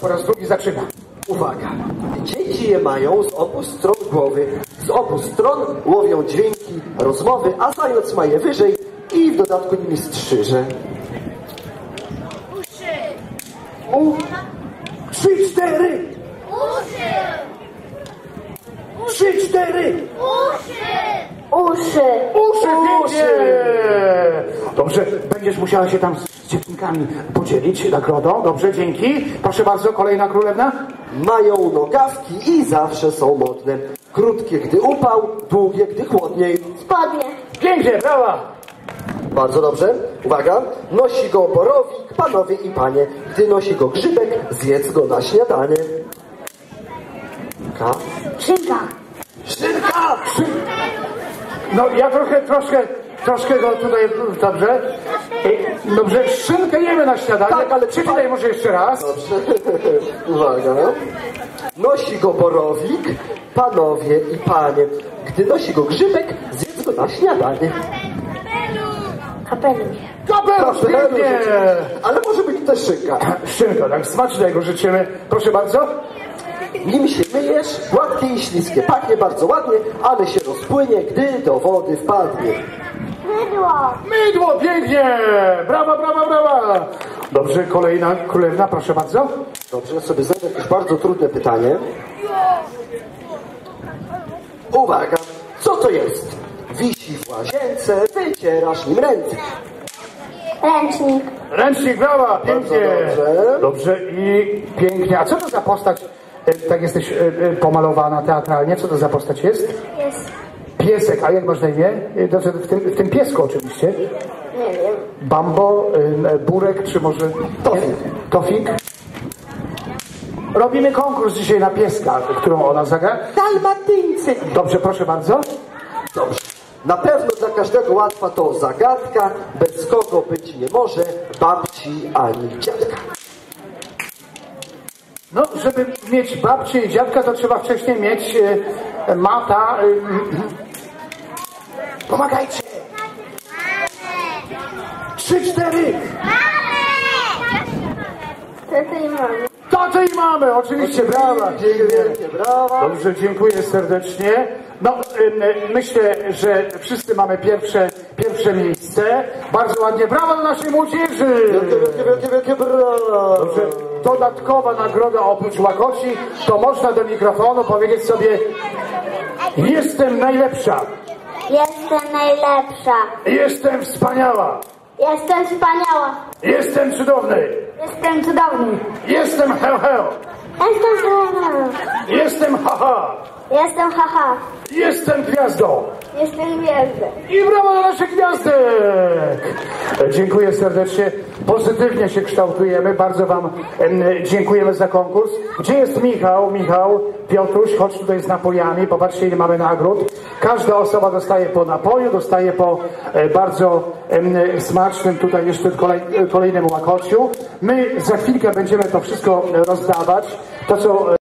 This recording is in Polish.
Po raz drugi zaczyna. Uwaga! Dzieci je mają z obu stron głowy. Z obu stron łowią dźwięki rozmowy, a zając ma je wyżej i w dodatku nimi strzyże. U, trzy, cztery, Uszy! trzy, cztery. Uszy! Uszy, pięknie! Dobrze, będziesz musiała się tam z dziewczynkami podzielić nagrodą. Dobrze, dzięki. Proszę bardzo, kolejna królewna. Mają nogawki i zawsze są modne. Krótkie, gdy upał, długie, gdy chłodniej. Spodnie! Pięknie, brawa! Bardzo dobrze. Uwaga. Nosi go borowik, panowie i panie. Gdy nosi go grzybek, zjedz go na śniadanie. Ka. Szynka! Szynka! No ja trochę, troszkę, troszkę go tutaj, dobrze? Dobrze, szynkę jemy na śniadanie, Tak, ale- przeczytaj może jeszcze raz. Uwaga. Nosi go borowik, panowie i panie. Gdy nosi go grzybek, zjedz go na śniadanie. Kapelusz! Kapelusz, pięknie! Ale może być też szynka. Szynka, tak smacznego życzymy. Proszę bardzo. Nim się myjesz, gładkie i śliskie. Pachnie bardzo ładnie, ale się rozpłynie, gdy do wody wpadnie. Mydło! Mydło, pięknie! Brawa, brawa, brawa! Dobrze, kolejna królewna, proszę bardzo. Dobrze, sobie jakieś bardzo trudne pytanie. Uwaga, co to jest? Wisi w łazience, wycierasz nim ręce. Ręcznik! Ręcznik, brawa, pięknie. dobrze. Dobrze i pięknie. A co to za postać, e, tak jesteś e, e, pomalowana teatralnie, co to za postać jest? Jest... Piesek, a jak masz na imię? Dobrze, w tym, w tym piesku oczywiście. Nie wiem. Bambo, e, Burek, czy może... Tofik. Tofik? Robimy konkurs dzisiaj na pieska, którą ona zagra. Dalmatyńcy. Dobrze, proszę bardzo. Dobrze. Na pewno dla każdego łatwa to zagadka, bez kogo być nie może babci ani dziadka. No, żeby mieć babcię i dziadka, to trzeba wcześniej mieć e, mata. E, pomagajcie! Trzy, cztery! I mamy. Tato i mamy, oczywiście, brawa! Wielkie brawa. Dobrze, dziękuję serdecznie. No, myślę, że wszyscy mamy pierwsze, pierwsze miejsce. Bardzo ładnie. Brawa dla naszej młodzieży! Wielkie, wielkie, wielkie brawa. Dobrze, dodatkowa nagroda oprócz łakoci, to można do mikrofonu powiedzieć sobie Jestem najlepsza, Jestem najlepsza! jestem wspaniała, Jestem wspaniała! jestem cudowny, Jestem cudowny! jestem he he, Jestem cudowny! jestem haha, Jestem haha! jestem gwiazdą. Jestem gwiazdą! I brawo dla naszych gwiazdek! Dziękuję serdecznie. Pozytywnie się kształtujemy. Bardzo Wam em, dziękujemy za konkurs. Gdzie jest Michał? Michał, Piotruś, chodź tutaj z napojami. Popatrzcie, ile mamy nagród. Każda osoba dostaje po napoju, dostaje po e, bardzo smacznym tutaj jeszcze kolej, kolejnym łakociu. My za chwilkę będziemy to wszystko rozdawać. To, co